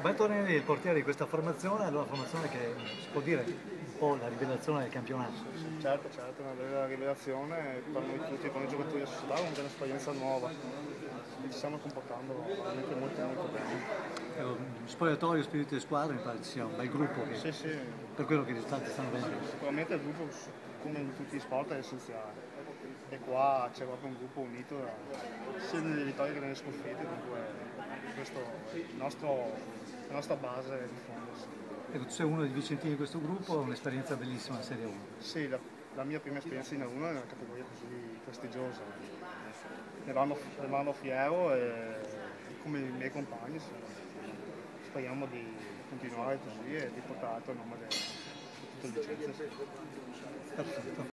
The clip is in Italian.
Bertonelli è il portiere di questa formazione, è una formazione che si può dire un po' la rivelazione del campionato. Certo, certo, una bella rivelazione per noi tutti, come giocatori della società, comunque un'esperienza nuova. Ci stiamo comportando veramente molto molto bene. Spogliatoio, spirito di squadra, mi pare ci sia un bel gruppo che, Sì, sì, per quello che i risultati stanno venendo. sicuramente il gruppo, come in tutti gli sport, è essenziale. E qua c'è proprio un gruppo unito da- sia nelle vittorie che nelle sconfitte, dunque questo è il nostro, la nostra base di fondo. sì. Ecco, tu sei uno dei vicentini di questo gruppo, un'esperienza bellissima in Serie 1. Sì, la, la mia prima esperienza in A1 è una categoria così prestigiosa. Ne vanno, ne vanno fiero e come i miei compagni speriamo di continuare così e di portare il nome del, di tutto il Vicenza. sì. Perfetto.